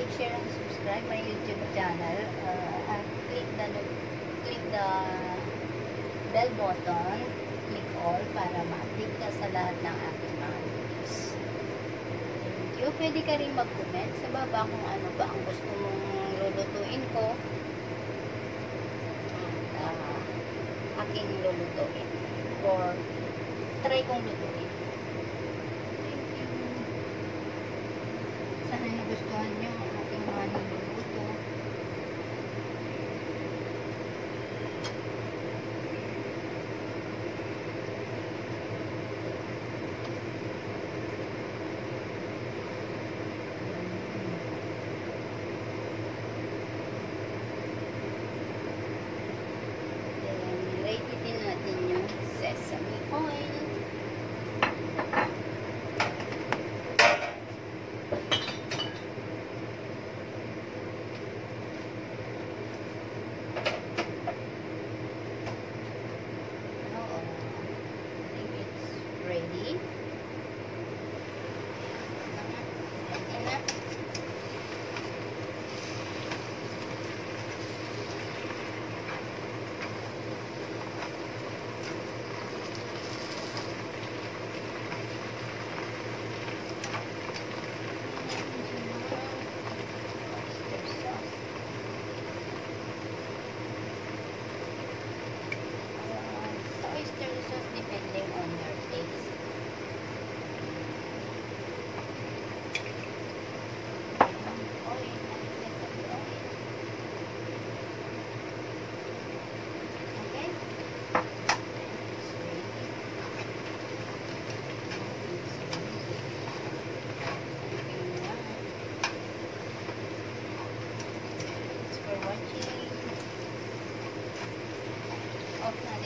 like, share, and subscribe my YouTube channel. Uh, and click the click the bell button. Click all para ma-update ka sa lahat ng aking mga videos. Thank you. Pwede ka rin mag-comment sa baba kung ano ba ang gusto mong lulutuin ko. At uh, aking lulutuin or try kong lutuin. Thank you. Sana nagustuhan nyo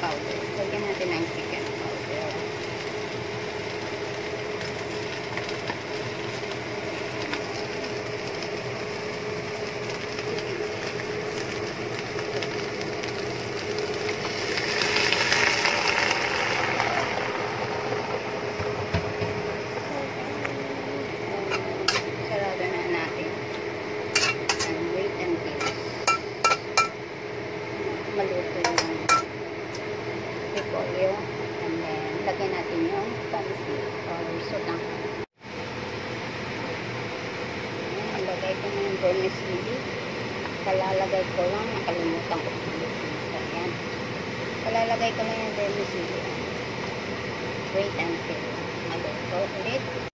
powder. Lagyan natin ng. oil. And then, lagyan natin yung pansit or sutang. Lagay ko na yung vermicelli. Kalalagay ko lang, nakalimutan ko. Ayan. Kalalagay ko lang yung vermicelli. Wait until. Ayan ko ulit.